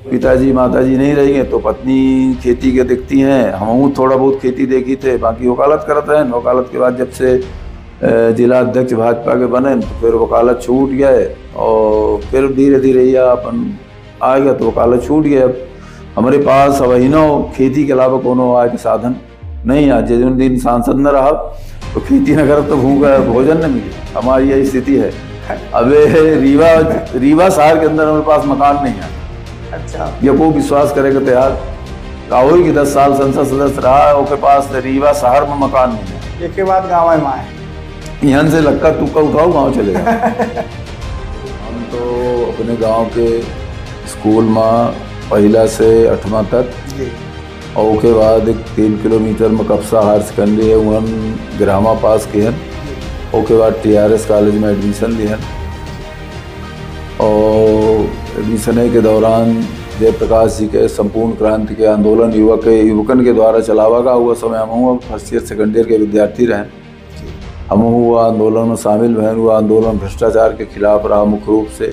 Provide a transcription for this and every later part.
पिताजी, माताजी नहीं रहेंगे तो पत्नी खेती के देखती हैं। हम थोड़ा बहुत खेती देखी थे, बाकी वकालत करते हैं। वकालत के बाद जब से जिला अध्यक्ष भाजपा के बने तो फिर वकालत छूट गए और फिर धीरे धीरे ये अपन आ गया तो वकालत छूट गया। अब हमारे पास अब खेती के अलावा कोनो आय के साधन नहीं आज जिन दिन सांसद न रहा तो खेती न कर तो भूख भोजन न मिले। हमारी यही स्थिति है। अबे, रीवा रीवा शहर के अंदर हमारे पास मकान नहीं है। अच्छा। ये को विश्वास करेगा तैयार राहुल की दस साल संसद सदस्य रहा है उसके पास रीवा शहर में मकान नहीं है। एक के बाद गाँव में आए। यहाँ से लक्का तुक्का उठाओ गाँव चलेगा हम तो अपने गाँव के स्कूल में पहला से अठवा तक और उसके बाद एक तीन किलोमीटर में कपसा हायर सेकेंडरी है वहाँ ग्रामा पास किए हैं। उसके बाद टीआरएस कॉलेज में एडमिशन लिए हैं। और एडमिशन के दौरान जयप्रकाश जी के संपूर्ण क्रांति के आंदोलन युवक के युवकन के द्वारा चलावा का हुआ समय हम हुआ फ़र्स्ट ईयर सेकेंड ईयर के विद्यार्थी रहे। हम हुआ आंदोलन में शामिल भैन हुआ आंदोलन भ्रष्टाचार के खिलाफ रहा मुख्य रूप से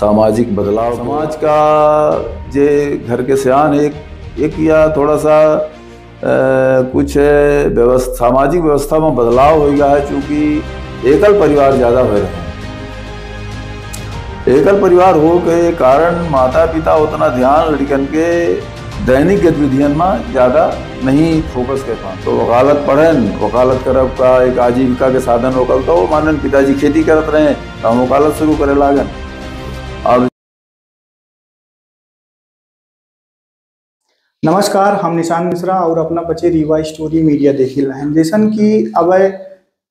सामाजिक बदलाव समाज का जे घर के सियान एक एक या थोड़ा सा अ, कुछ व्यवस्था सामाजिक व्यवस्था में बदलाव हो गया है चूँकि एकल परिवार ज़्यादा हो रहे हैं। एकल परिवार हो के कारण माता पिता उतना ध्यान लड़कन के दैनिक गतिविधियन में ज़्यादा नहीं फोकस कर पाते। तो वकालत पढ़न वकालत करब का एक आजीविका के साधन वकल तो मानन पिताजी खेती करत रहे तो हम वकालत शुरू करे लागन। अब नमस्कार, हम निशान मिश्रा और अपना बच्चे रीवा स्टोरी मीडिया देखी हैं जैसन कि अब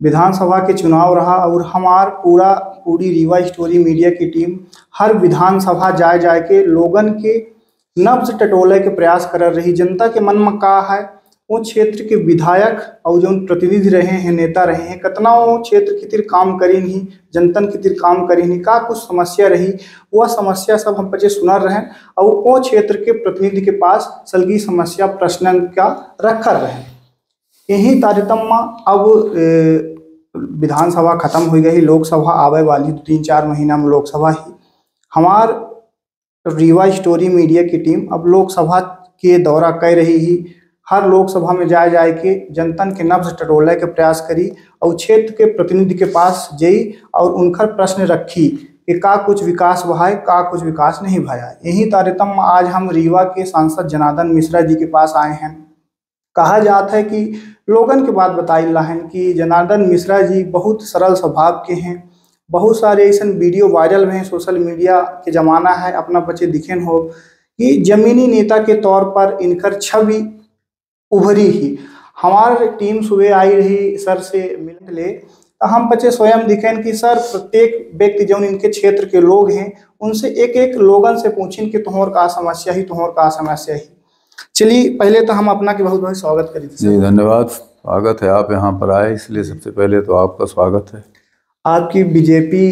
विधानसभा के चुनाव रहा और हमार पूरा, पूरी रीवा स्टोरी मीडिया की टीम हर विधानसभा जाए जाए के लोगन के नब्ज टटोले के प्रयास कर रही। जनता के मन में का है? वो क्षेत्र के विधायक और जो प्रतिनिधि रहे हैं, नेता रहे हैं, कितना वो क्षेत्र की तिर काम करी नहीं, जनतन की तिर काम करी नहीं, का कुछ समस्या रही? वह समस्या सब हम बच्चे सुना रहे और वो क्षेत्र के प्रतिनिधि के पास सलगी समस्या प्रश्न का रखा रहे। यही तारतम्य अब विधानसभा खत्म हो गई, लोकसभा आवे वाली तीन चार महीना में लोकसभा ही। हमार रीवा स्टोरी मीडिया की टीम अब लोकसभा के दौरा कर रही ही, हर लोकसभा में जाए जाए के जनतन के नब्ज टटोले के प्रयास करी, और क्षेत्र के प्रतिनिधि के पास जई और उनकर प्रश्न रखी कि का कुछ विकास भय का कुछ विकास नहीं भया यही तारतम्य आज हम रीवा के सांसद जनार्दन मिश्रा जी के पास आए हैं। कहा जाता है कि लोगन के बात बताई हैं कि जनार्दन मिश्रा जी बहुत सरल स्वभाव के हैं। बहुत सारे ऐसा वीडियो वायरल हैं, सोशल मीडिया के ज़माना है, अपना बच्चे दिखेन हो, कि जमीनी नेता के तौर पर इनकर छवि उभरी ही। हमारे टीम सुबह आई रही सर से मिलने ले तो हम बच्चे स्वयं दिखें कि सर, प्रत्येक व्यक्ति जो इनके क्षेत्र के लोग हैं, उनसे एक एक लोगन से पूछें कि तुम्हार का समस्या ही तुम्हार का समस्या ही। चलिए पहले तो हम अपना के बहुत बहुत स्वागत करी जी। धन्यवाद। स्वागत है आप यहाँ पर आए इसलिए सबसे पहले तो आपका स्वागत है। आपकी बीजेपी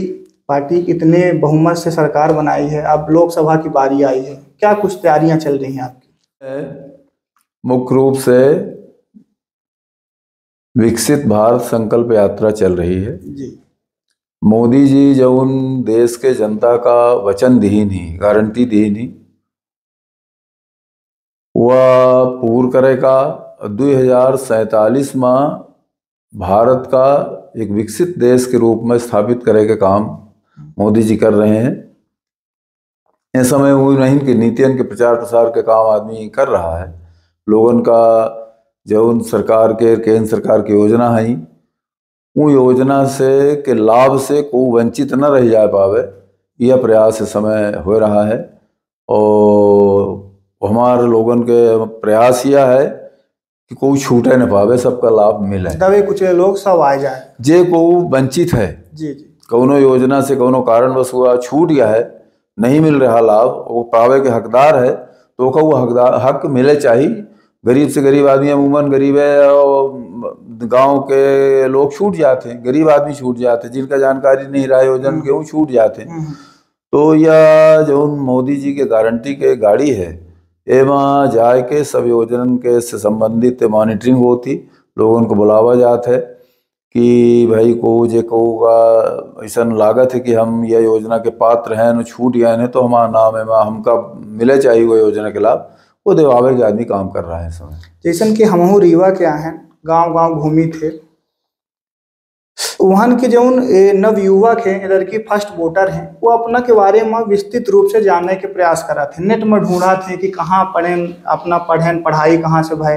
पार्टी इतने बहुमत से सरकार बनाई है अब लोकसभा की बारी आई है क्या कुछ तैयारियाँ चल रही हैं आपकी? मुख्य रूप से विकसित भारत संकल्प यात्रा चल रही है। जी। मोदी जी जो उन देश के जनता का वचन दी नहीं गारंटी दी नहीं वह पूर्ण करेगा दो हज़ार सैतालीस में भारत का एक विकसित देश के रूप में स्थापित करे के काम मोदी जी कर रहे हैं। इस समय वो नहीं कि नीतियन के प्रचार प्रसार के काम आदमी कर रहा है। लोगन का जो उन सरकार के, केंद्र सरकार की योजना है वो योजना से के लाभ से को वंचित न रह जा पावे, यह प्रयास इस समय हो रहा है। और हमारे लोगन के प्रयास यह है कि कोई छूटे न पावे सबका लाभ मिले। दबे कुछ लोग सब आ जाए। जे को वंचित है जी जी। कौनो योजना से कौनो कारणवश हुआ छूट गया है नहीं मिल रहा लाभ वो पावे के हकदार है तो का वो हकदार हक मिले चाहिए। गरीब से गरीब आदमी अमूमन गरीब है और गाँव के लोग छूट जाते हैं गरीब आदमी छूट जाते हैं जिनका जानकारी नहीं रहा योजना के वो छूट जाते हैं। हम्म, तो यह जो मोदी जी के गारंटी के गाड़ी है एमा जाए के सब योजन के से संबंधित मॉनिटरिंग होती, लोगों को बुलावा जात है कि भाई को जे कहूँगा, ऐसा लागत है कि हम यह योजना के पात्र हैं, न छूट गए हैं तो हमारा नाम है हमका मिले चाहिए वो योजना के लाभ, वो देवावे के आदमी काम कर रहा है समय। जैसन कि हमहू रीवा के आए हैं गाँव गाँव घूमी थे वहाँ के जौन ए, नव युवक हैं लड़की फ़र्स्ट वोटर हैं वो अपना के बारे में विस्तृत रूप से जानने के प्रयास करा थे। नेट में ढूंढा थे कि कहाँ पढ़ें अपना पढ़ें पढ़ाई कहाँ से भाई।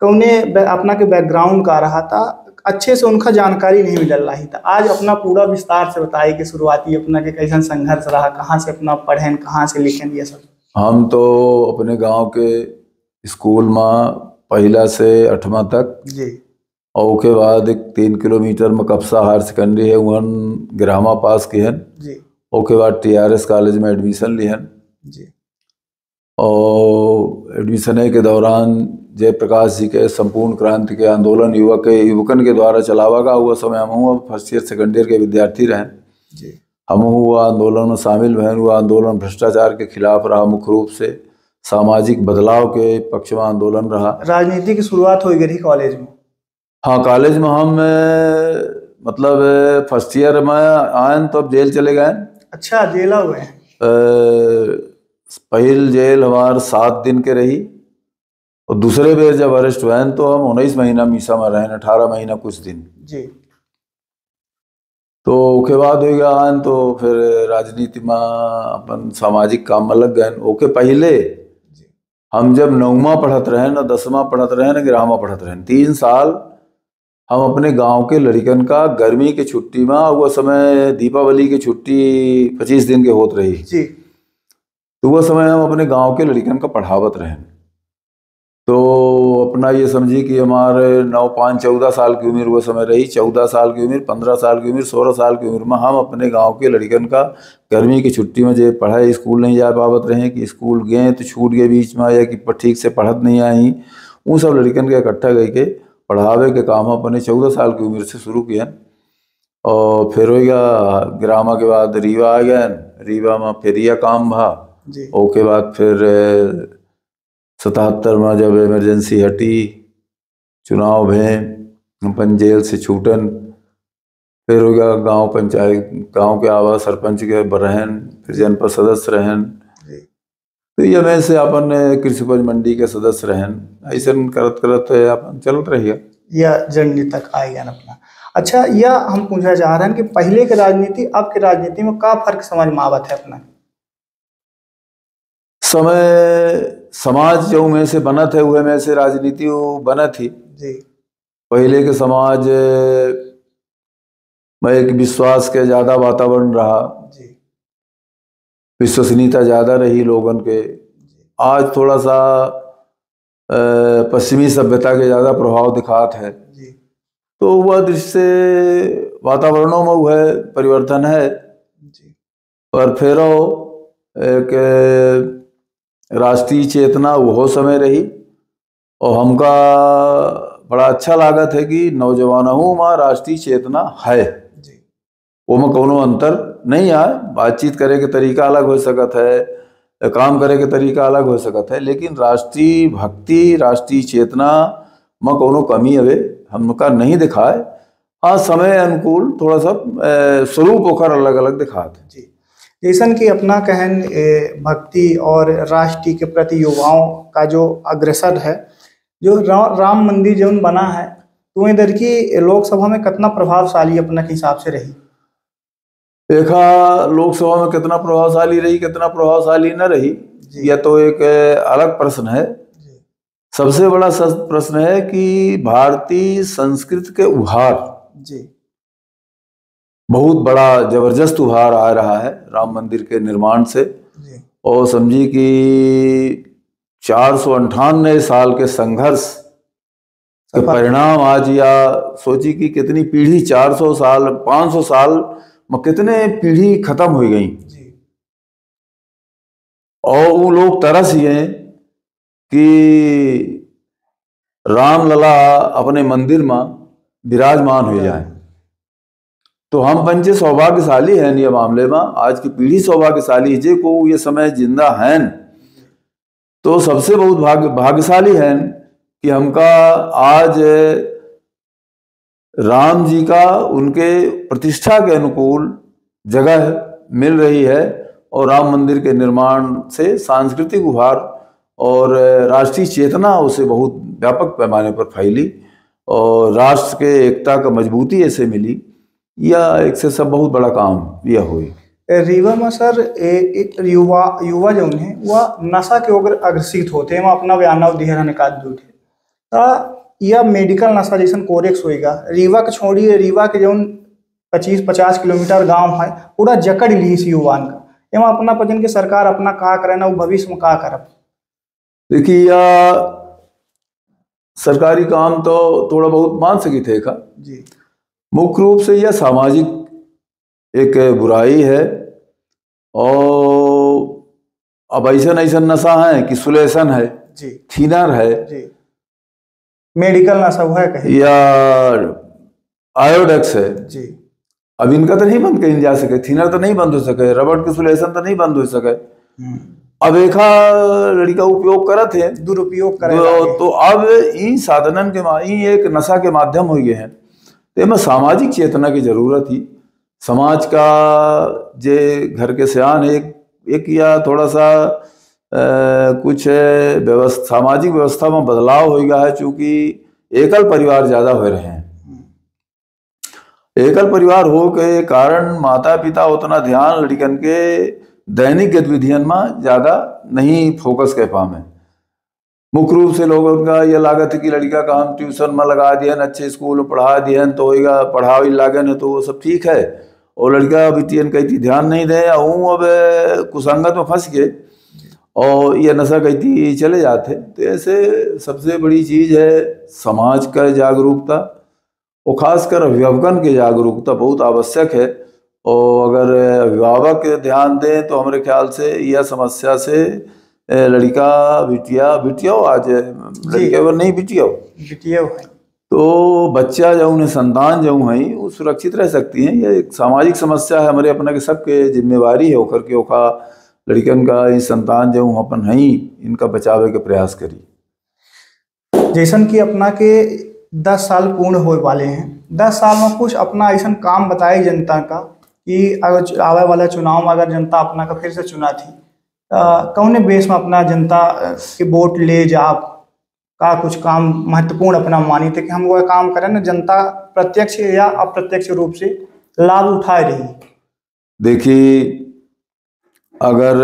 कौने बे- अपना के बैकग्राउंड का रहा था। अच्छे से उनका जानकारी नहीं मिल रही था। आज अपना पूरा विस्तार से बताइए कि शुरुआती अपना के कैसन संघर्ष रहा कहाँ से अपना पढ़ें कहाँ से लिखें ये सब। हम तो अपने गाँव के स्कूल में पहला से अठवा तक जी। और उसके बाद तीन किलोमीटर में कपसा हायर सेकेंडरी है वहाँ ग्रामा पास की जी। उसके बाद टी आर एस कॉलेज में एडमिशन लिहन जी। और एडमिशन के दौरान जयप्रकाश जी के संपूर्ण क्रांति के आंदोलन युवक के युवकन के द्वारा चलावा का हुआ समय। हम हुआ फ़र्स्ट ईयर सेकेंड ईयर के विद्यार्थी रहे। हम हुआ आंदोलन में शामिल भैन हुआ आंदोलन भ्रष्टाचार के खिलाफ रहा मुख्य रूप से। सामाजिक बदलाव के पक्ष में आंदोलन रहा। राजनीति की शुरुआत हो गई कॉलेज में। हाँ कॉलेज में हम मतलब फ़र्स्ट ईयर में आए तो अब जेल चले गए। अच्छा जेला हुए अ, जेल हमारे सात दिन के रही। और दूसरे बेर जब अरेस्ट हुए तो हम उन्नीस महीना मीसा में रहे अठारह महीना कुछ दिन। जी। तो ओके बाद हो गया आन तो फिर राजनीति में अपन सामाजिक काम में लग गए। ओके पहले हम जब नौमा पढ़त रहे ना दसवा पढ़त रहे ना ग्यारहवा पढ़त रहे तीन साल हम अपने गाँव के लड़कन का गर्मी के छुट्टी में वो समय दीपावली की छुट्टी पच्चीस दिन के होत रही। जी। तो वह समय हम अपने गाँव के लड़कन का पढ़ावत रहे। तो अपना ये समझी कि हमारे नौ पाँच चौदह साल की उम्र वो समय रही। चौदह साल की उम्र पंद्रह साल की उम्र सोलह साल की उम्र में हम अपने गाँव के लड़कन का गर्मी की छुट्टी में जो पढ़ाई स्कूल नहीं जा पावत रहे कि स्कूल गए तो छूट गए बीच में या कि ठीक से पढ़त नहीं आई। उन सब लड़कन के इकट्ठा गई के पढ़ावे के काम अपने चौदह साल की उम्र से शुरू किया और फिर हो गया ग्रामा के बाद रीवा आ गया रीवा में फिर यह काम भा ओके बाद फिर सतहत्तर में जब इमरजेंसी हटी चुनाव भे अपन जेल से छूटन। फिर हो गया गाँव पंचायत गाँव के आवास सरपंच के रहन फिर जनपद सदस्य रहन। तो ये में से अपन कृषि उपज मंडी के सदस्य रहन ऐसे करत करत अपन चलत रहिए। यह जर्नी तक आए गया अपना। अच्छा यह हम पूछना चाह रहे हैं कि पहले के राजनीति अब के राजनीति में का फ़र्क समझ में आवत है अपना? समय समाज जो में से बनत है वह में से राजनीति वो बनत थी जी। पहले के समाज में एक विश्वास के ज़्यादा वातावरण रहा। विश्वसनीयता ज़्यादा रही लोगों के। आज थोड़ा सा पश्चिमी सभ्यता के ज़्यादा प्रभाव दिखात है। जी। तो वह दृष्टि से वातावरणों में वह परिवर्तन है। जी। और फिर एक राष्ट्रीय चेतना वह समय रही। और हमका बड़ा अच्छा लागत है कि नौजवानों में राष्ट्रीय चेतना है। वो ओमे कोनो अंतर नहीं आए बातचीत करे के तरीका अलग हो सकत है काम करे के तरीका अलग हो सकत है लेकिन राष्ट्रीय भक्ति राष्ट्रीय चेतना में कोनो कमी हवे हमका नहीं दिखाए हाँ समय अनुकूल थोड़ा सा स्वरूप ओकर अलग अलग दिखात जी। जैसन कि अपना कहन भक्ति और राष्ट्र के प्रति युवाओं का जो अग्रसर है जो रा, राम मंदिर जो बना है तो इधर की लोकसभा में कितना प्रभावशाली अपना के हिसाब से रही? देखा लोकसभा में कितना प्रभावशाली रही कितना प्रभावशाली न रही यह तो एक अलग प्रश्न है। सबसे बड़ा प्रश्न है कि भारतीय संस्कृति के उभार जी। बहुत बड़ा ज़बरदस्त उभार आ रहा है राम मंदिर के निर्माण से। और समझी कि चार सौ अंठानवे साल के संघर्ष के परिणाम आज या सोची कि कितनी पीढ़ी 400 साल 500 साल कितने पीढ़ी खत्म हो गई। और वो लोग तरस ये कि राम लला अपने मंदिर में विराजमान हो जाए। तो हम पंचे सौभाग्यशाली हैं ये मामले में। आज की पीढ़ी सौभाग्यशाली जे को ये समय ज़िंदा हैं। तो सबसे बहुत भाग्य भाग्यशाली हैं कि हमका आज राम जी का उनके प्रतिष्ठा के अनुकूल जगह मिल रही है और राम मंदिर के निर्माण से सांस्कृतिक उभार और राष्ट्रीय चेतना उसे बहुत व्यापक पैमाने पर फैली और राष्ट्र के एकता का मजबूती ऐसे मिली। यह एक से सब बहुत बड़ा काम यह हुई। रीवा में सर एक युवा युवा जो है, वह नशा के ओर अग्रसित होते हैं, वह अपना बयाना दिहरा निकाल तो यह मेडिकल नशा जैसन कोरेक्स होएगा। रीवा के छोड़िए रीवा के जौन पच्चीस पचास किलोमीटर गाँव है पूरा जकड़ ली इस युवान का। एवं अपना पजन के सरकार अपना का करे ना भविष्य में का करब देखिए यह सरकारी काम तो थोड़ा बहुत मान सकी थे का। जी। मुख्य रूप से यह सामाजिक एक बुराई है और अब ऐसा ऐसा नशा है कि सुलेसन है जी। थीनर है जी। मेडिकल नशा हुआ है कहीं? या आयोडेक्स है। जी। अब इनका तो नहीं बंद कहीं जा सके थीनर तो नहीं बंद हो सके रबड़ के सुलेसन तो नहीं बंद हो सके। अब एका लड़का उपयोग करत है। दुरुपयोग करे तो, तो अब इन साधनन के ई एक नशा के माध्यम हो गए हैं। तो इनमें सामाजिक चेतना की ज़रूरत ही समाज का जे घर के सियान एक एक या थोड़ा सा कुछ व्यवस्था, सामाजिक व्यवस्था में बदलाव हो गया है चूँकि एकल परिवार ज़्यादा हो रहे हैं। एकल परिवार हो के कारण माता पिता उतना ध्यान लड़कन के दैनिक गतिविधियन में ज़्यादा नहीं फोकस कर पामे मुख्य रूप से लोगों का यह लागत है कि लड़का का हम ट्यूशन में लगा दियन अच्छे स्कूल में पढ़ा दिए तो होगा पढ़ाई लागन है तो वो सब ठीक है। और लड़का अभी तीन कहती ध्यान नहीं दे हूँ, अब कुसंगत में फंस गए। और ये नशा कहती चले जाते तो ऐसे सबसे बड़ी चीज़ है समाज का जागरूकता और खासकर अभिभावकन की जागरूकता बहुत आवश्यक है। और अगर अभिभावक ध्यान दें तो हमारे ख्याल से यह समस्या से लड़का बिटिया बिटिया हो आज लड़के पर नहीं बिटिया हो। बिटिया है। तो बच्चा जो उन्हें संतान जो है वो सुरक्षित रह सकती हैं। ये एक सामाजिक समस्या है हमारे अपना के सबके जिम्मेवारी है होकर के ओखा लड़कन का ये संतान जो अपन है ही। इनका बचावे के प्रयास करी जैसन कि अपना के दस साल पूर्ण होए वाले हैं दस साल में कुछ अपना ऐसा काम बताए जनता का कि अगर आवे वाला चुनाव में अगर जनता अपना का फिर से चुना थी कौन बेस में अपना जनता के वोट ले जाब का कुछ काम महत्वपूर्ण अपना मानी थे कि हम वह काम करें ना जनता प्रत्यक्ष या अप्रत्यक्ष रूप से लाभ उठाए रही। देखिए अगर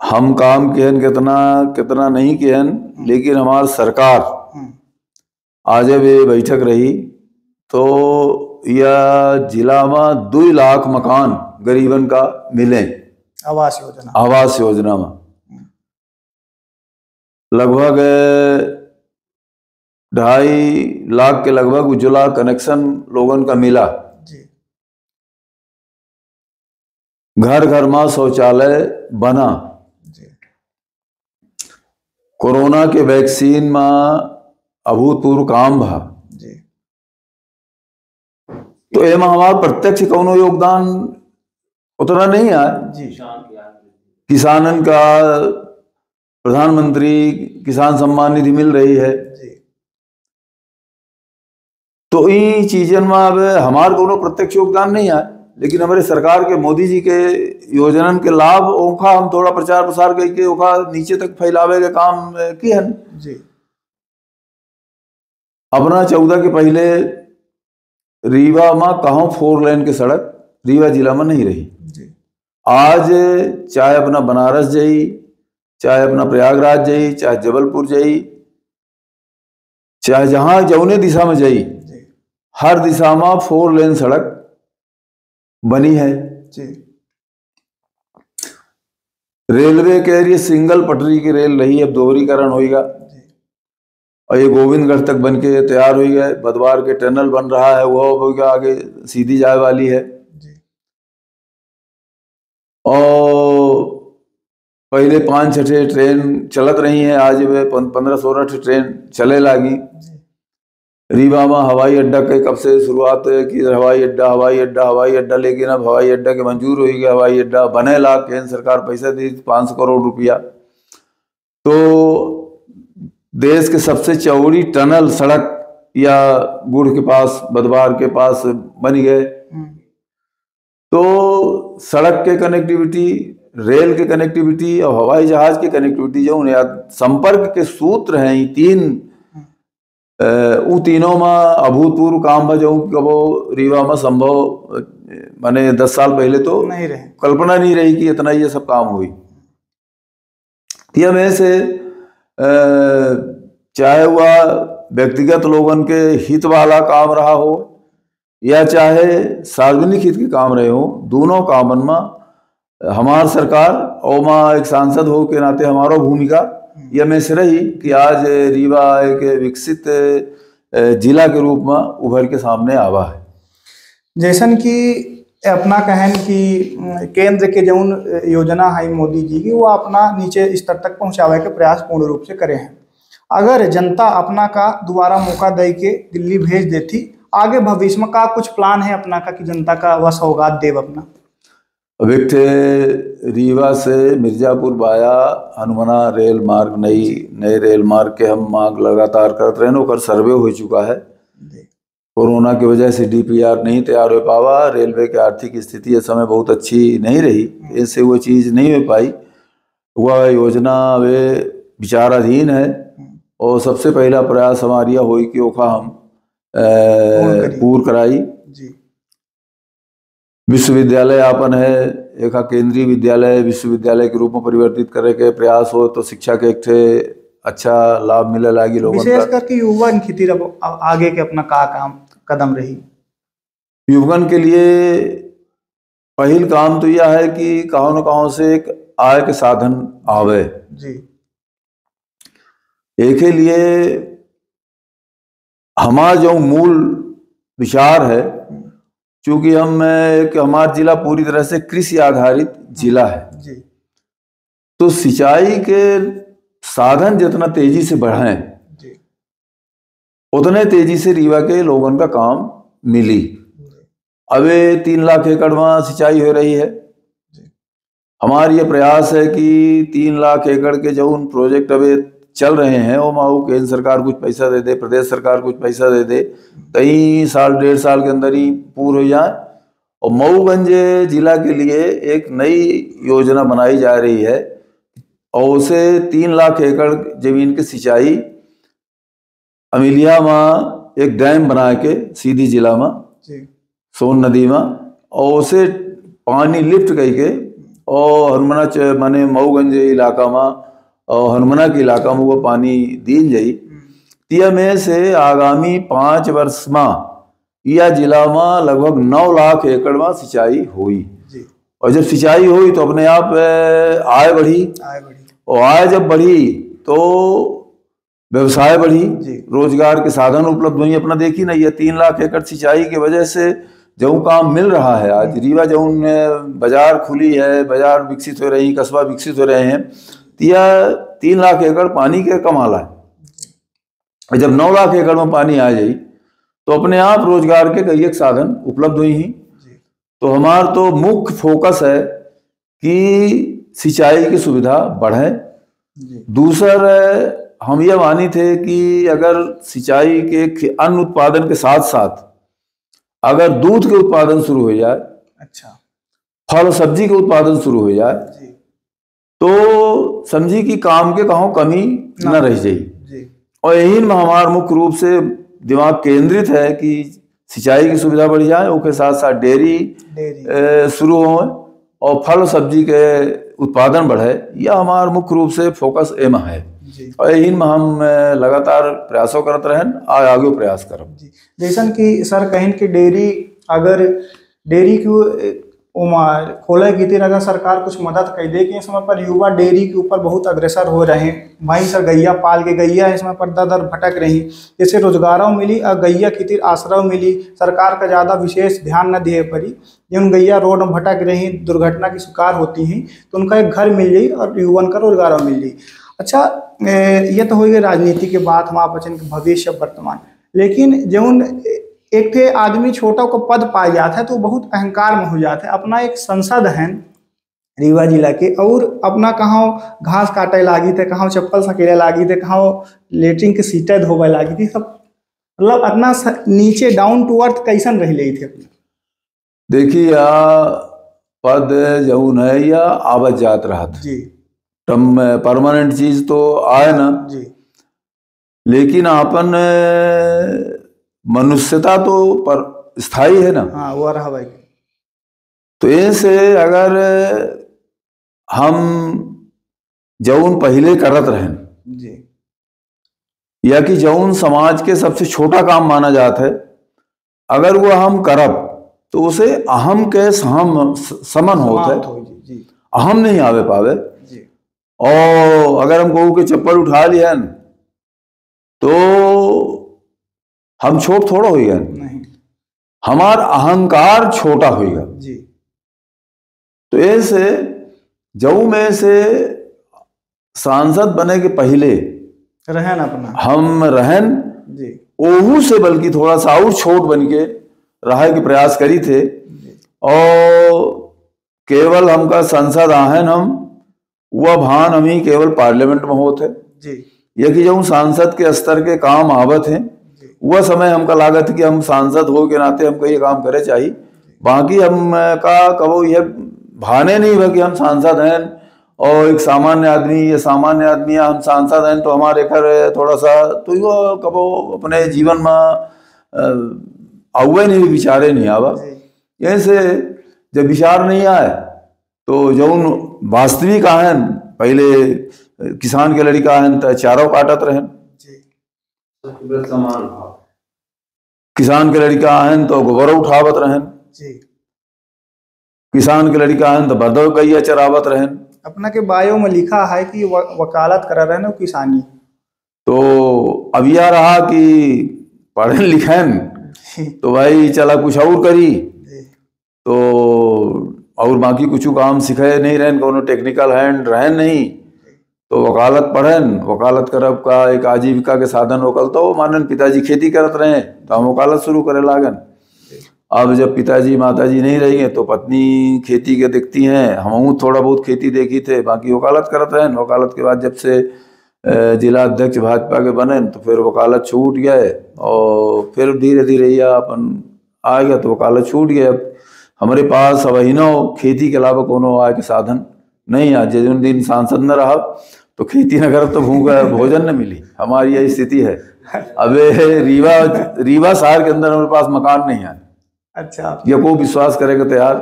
हम काम केहन कितना कितना नहीं केहन लेकिन हमार सरकार हम्म, आज ये बैठक रही तो यह जिला में दो लाख मकान गरीबन का मिले। आवास योजना। आवास योजना में लगभग ढाई लाख के लगभग उज्ज्वला कनेक्शन लोगन का मिला। घर घर में शौचालय बना। कोरोना के वैक्सीन में अभूतपूर्व काम भा। तो एमा हमारा प्रत्यक्ष कोनो योगदान उतना नहीं है किसानन का प्रधानमंत्री किसान सम्मान निधि मिल रही है। जी। तो इन चीजन में अब हमार कोनो प्रत्यक्ष योगदान नहीं है लेकिन हमारे सरकार के मोदी जी के योजनन के लाभ ओखा हम थोड़ा प्रचार प्रसार करके ओखा नीचे तक फैलावे के काम किए हैं। जी। अपना चौदह के पहले रीवा में कहाँ फोर लेन की सड़क रीवा जिला में नहीं रही। जी। आज चाहे अपना बनारस जाई चाहे अपना प्रयागराज जाई चाहे जबलपुर जाई चाहे जहाँ जौने दिशा में जाई हर दिशा में फोर लेन सड़क बनी है। जी। रेलवे के लिए सिंगल पटरी की रेल रही अब दोहरीकरण होएगा। जी। और ये गोविंदगढ़ तक बन के तैयार हो। गया बदवार के टनल बन रहा है वो होगा आगे सीधी जाए वाली है। और पहले पाँच छठे ट्रेन चलत रही हैं आज वे पंद्रह सोलह ट्रेन चले लागी। रीवा में हवाई अड्डा के कब से शुरुआत है कि हवाई अड्डा हवाई अड्डा हवाई अड्डा लेकिन अब हवाई अड्डा के मंजूर हो गया। हवाई अड्डा बने ला केंद्र सरकार पैसा दी पाँच सौ करोड़ रुपया। तो देश के सबसे चौड़ी टनल सड़क या गुड़ के पास बदबार के पास बन गए। हम्म, तो सड़क के कनेक्टिविटी रेल के कनेक्टिविटी और हवाई जहाज़ की कनेक्टिविटी जो उन्हें संपर्क के सूत्र हैं तीन अ, उ तीनों में अभूतपूर्व काम बा जो कबो रीवा में संभव माने दस साल पहले तो नहीं रहे। कल्पना नहीं रही कि इतना ये सब काम हुई। यह में से चाहे वह व्यक्तिगत लोगन के हित वाला काम रहा हो या चाहे सार्वजनिक हित के काम रहे हो दोनों कामन में हमार सरकार और माँ एक सांसद हो के नाते हमारो भूमिका यह में से रही कि आज रीवा एक विकसित जिला के रूप में उभर के सामने आवा है। जैसन कि अपना कहन कि केंद्र के जौन योजना है मोदी जी की, वो अपना नीचे स्तर तक पहुंचावे के प्रयास पूर्ण रूप से करे हैं। अगर जनता अपना का दोबारा मौका दे के दिल्ली भेज देती, आगे भविष्य में का कुछ प्लान है अपना का कि जनता का वह सौगात देव अपना? एक रीवा से मिर्जापुर बाया हनुमना रेल मार्ग नई नए रेल मार्ग के हम मांग लगातार करते रहे ओकर सर्वे हो चुका है। कोरोना की वजह से डीपीआर नहीं तैयार हो पावा रेलवे की आर्थिक स्थिति इस समय बहुत अच्छी नहीं रही इससे वो चीज़ नहीं हो पाई। वह योजना वे विचाराधीन है और सबसे पहला प्रयास हमारी यह हुई कि ओखा हम करी। पूर्ण कराई। विश्वविद्यालय आपन है एक केंद्रीय विद्यालय विश्वविद्यालय के रूप में परिवर्तित करे के प्रयास हो तो शिक्षा के एक अच्छा लाभ मिले लागी लोगों विशेष करके युवा खेती आगे के अपना का काम कदम रही। युवकन के लिए पहल काम तो यह है कि कहो न कहो से एक आय के साधन आवे। जी। एक लिए हमारा जो मूल विचार है चूँकि हम एक हमारा जिला पूरी तरह से कृषि आधारित जिला है। जी। तो सिंचाई के साधन जितना तेज़ी से बढ़ाएँ उतने तेज़ी से रीवा के लोगों का काम मिली। अब तीन लाख एकड़ वहाँ सिंचाई हो रही है। हमारा ये प्रयास है कि तीन लाख एकड़ के जो उन प्रोजेक्ट अभी चल रहे हैं वो माऊ केंद्र सरकार कुछ पैसा दे दे प्रदेश सरकार कुछ पैसा दे दे कई साल डेढ़ साल के अंदर ही पूर्ण हो जाए। और मऊगंज जिला के लिए एक नई योजना बनाई जा रही है और उसे तीन लाख एकड़ ज़मीन की सिंचाई अमिलिया में एक डैम बना के सीधी जिला में सोन नदी में और उसे पानी लिफ्ट करके और हनुमना माने मऊगंज इलाका में और हनुमना के इलाका में वो पानी दीन जाई। तिया में से आगामी पाँच वर्ष में यह जिला में लगभग नौ लाख एकड़ में सिंचाई हुई। और जब सिंचाई हुई तो अपने आप आय बढ़ी। आए बड़ी और आय जब बढ़ी तो व्यवसाय बढ़ी। रोज़गार के साधन उपलब्ध हुई। अपना देखी ना ये तीन लाख एकड़ सिंचाई की वजह से जो काम मिल रहा है। आज रीवा जो बाज़ार खुली है बाज़ार विकसित हो रही कस्बा विकसित हो रहे हैं। तो यह तीन लाख एकड़ पानी के कमाला है जब नौ लाख एकड़ में पानी आ जाई तो अपने आप रोज़गार के कई एक साधन उपलब्ध हुई हैं। तो हमारा तो मुख्य फोकस है कि सिंचाई की सुविधा बढ़े। दूसर हम ये मानी थे कि अगर सिंचाई के अन्न उत्पादन के साथ साथ अगर दूध के उत्पादन शुरू हो जाए अच्छा। फल सब्ज़ी के उत्पादन शुरू हो जाए जी। तो समझी कि काम के कहों कमी न रह जाई जी। और यही में हमारा मुख्य रूप से दिमाग केंद्रित है कि सिंचाई की सुविधा बढ़ जाए उसके साथ साथ डेयरी। शुरू हो और फल सब्ज़ी के उत्पादन बढ़े यह हमारा मुख्य रूप से फोकस एम है। और यही में हम लगातार प्रयासों करते रहें आ आगे प्रयास करब। जैसा कि सर कहें कि डेयरी अगर डेयरी की उमा खोले की अगर सरकार कुछ मदद कर दे कि इस समय पर युवा डेयरी के ऊपर बहुत अग्रसर हो रहे हैं। भाई सर गैया पाल के गैया इस समय पर दर दर भटक रही। जैसे रोजगारों मिली और गैया की तीर आश्रय मिली। सरकार का ज़्यादा विशेष ध्यान न दिए पड़ी। जिन गैया रोड में भटक रही, दुर्घटना की शिकार होती हैं तो उनका एक घर मिल जाई और युवन का रोज़गार मिल जाई अच्छा ये तो हो गई राजनीति के बात हमारा बचन के भविष्य वर्तमान। लेकिन जौन एक थे आदमी छोटा को पद पाए जाता है तो बहुत अहंकार में हो जाता है। अपना एक संसद है रीवा जिला के और अपना कहाँ घास काटे लागी थे कहाँ चप्पल सकेले लागी थे कहाँ लेटरिन के सीटें धोवे लागी थी सब। मतलब अपना नीचे डाउन टू अर्थ कैसन रह रही थी अपनी? देखिए या पद जौन है या आवत जात रहा था जी। टम परमानेंट चीज़ तो आए ना। जी। लेकिन अपन मनुष्यता तो पर स्थायी है ना। हाँ वो रहा भाई। तो ऐसे अगर हम जौन पहले करत रहें जी। या कि जौन समाज के सबसे छोटा काम माना जाता है अगर वो हम करब तो उसे अहम के सम समन होता है। अहम नहीं आवे पावे। और अगर हम कहू के चप्पल उठा लिया तो हम छोट थोड़ा हो गए नहीं। हमार अहंकार छोटा होगा जी। तो ऐसे जऊ में से सांसद बने के पहले रहन अपना। हम रहन जी। ओहू से बल्कि थोड़ा सा और छोट बन के रहे के प्रयास करी थे। और केवल हमका संसद आहन हम वह भान हम ही केवल पार्लियामेंट में होते जी। या कि जो सांसद के स्तर के काम आवत हैं वह समय हमका लागत कि हम सांसद हो के नाते हमको ये काम करे चाहिए। बाकी हम का कबो यह भाने नहीं हुआ कि हम सांसद हैं और एक सामान्य आदमी ये सामान्य आदमी हम सांसद हैं तो हमारे घर थोड़ा सा तो यो कबो अपने जीवन में आवे नहीं विचारे नहीं आवा। ऐसे जब विचार नहीं आए तो जौन वास्तविक आहन पहले किसान के लड़का आहन तो चारों काटत रहन समान भाव किसान के लड़का आहन तो गोबर उठावत रहन। जी। किसान के लड़का आहन तो बदव गैया चरावत रहन। अपना के बायो में लिखा है कि वकालत कर रहे हैं किसानी। तो अब यह रहा कि पढ़न लिखन तो भाई चला कुछ और करी। तो और बाकी कुछ काम सिखे नहीं रहन कोनो टेक्निकल हैंड रहन नहीं। तो वकालत पढ़न वकालत करब का एक आजीविका के साधन होकल तो मानन, पिताजी खेती करत रहे तो हम वकालत शुरू करे लागन। अब जब पिताजी, माताजी नहीं रहेंगे तो पत्नी खेती के देखती हैं। हम थोड़ा बहुत खेती देखी थे, बाकी वकालत करत रहें। वकालत के बाद जब से जिला अध्यक्ष भाजपा के बने तो फिर वकालत छूट गए, और फिर धीरे धीरे यह अपन आ गया तो वकालत छूट गया अब हमारे पास अब खेती के अलावा कोनो आय के साधन नहीं आज जिन दिन सांसद न रहा तो खेती न करब तो भूखा भोजन न मिली। हमारी यही स्थिति है। अबे रीवा रीवा शहर के अंदर हमारे पास मकान नहीं है। अच्छा। ये को विश्वास करेगा तैयार।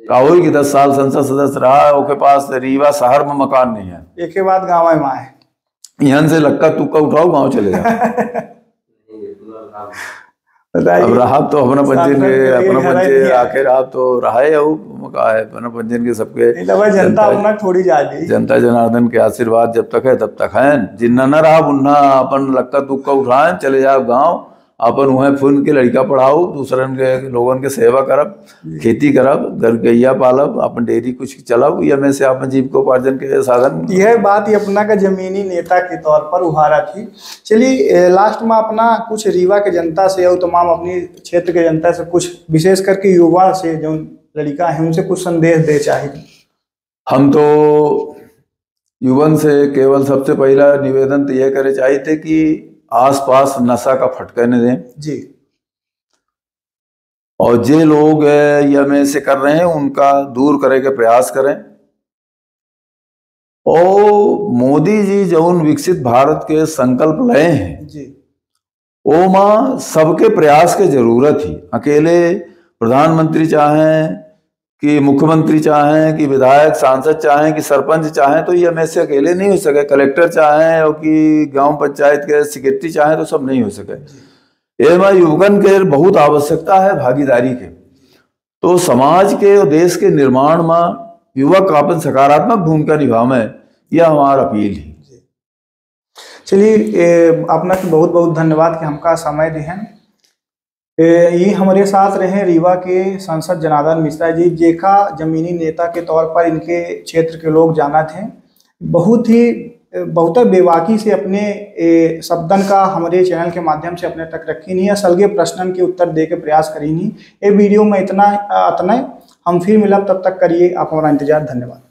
राहुल की दस साल संसद सदस्य रहा है उसके पास रीवा शहर में मकान नहीं है। एक के बाद गाँव है आए यहाँ से लक्का तुक्का उठाओ गाँव चले जाओ। अब रहा तो अपना पंचन के अपना पंजीन पंचन आखिर आप तो रहा है वो का है अपना पंचन के सबके। तो जनता अपना थोड़ी जाती जनता जनार्दन के आशीर्वाद जब तक है तब तक है। जिन्ना न रहा उन्ना अपन लक्का तुक्का उठाए चले जाओ गाँव। अपन वहाँ फून के लड़का पढ़ाओ दूसरन के लोगन के सेवा करब खेती करब घर गैया पालब अपन डेयरी कुछ चलाओ या में से अपन जीविकोपार्जन के साधन यह बात ही अपना का जमीनी नेता के तौर पर उभारा थी। चलिए लास्ट में अपना कुछ रीवा के जनता से और तमाम अपनी क्षेत्र के जनता से कुछ विशेष करके युवा से जो लड़का है उनसे कुछ संदेश दे चाहिए हम तो युवन से केवल सबसे पहला निवेदन तो यह करे चाहिए थे कि आसपास नशा का फटका न दें। जी। और जे लोग या में से कर रहे हैं उनका दूर करे के प्रयास करें। और मोदी जी जौन विकसित भारत के संकल्प लए हैं जी। ओ माँ सबके प्रयास के ज़रूरत ही। अकेले प्रधानमंत्री चाहें कि मुख्यमंत्री चाहें कि विधायक सांसद चाहें कि सरपंच चाहें तो ये हमें से अकेले नहीं हो सके। कलेक्टर चाहें और कि गाँव पंचायत के सेक्रेटरी चाहें तो सब नहीं हो सके। एवं युवकन के बहुत आवश्यकता है भागीदारी के। तो समाज के और देश के निर्माण में युवक अपन सकारात्मक भूमिका निभावे यह हमारा अपील है। चलिए अपना बहुत बहुत धन्यवाद कि हमका समय दिहन ए, ये हमारे साथ रहे रीवा के सांसद जनार्दन मिश्रा जी। जेखा जमीनी नेता के तौर पर इनके क्षेत्र के लोग जाना थे बहुत ही, बहुत बेवाकी से अपने शब्दन का हमारे चैनल के माध्यम से अपने तक रखी नहीं है। सलगे प्रश्न के उत्तर दे के प्रयास करी नहीं। ये वीडियो में इतना इतना हम फिर मिलब तब तक करिए। आप हमारा इंतज़ार। धन्यवाद।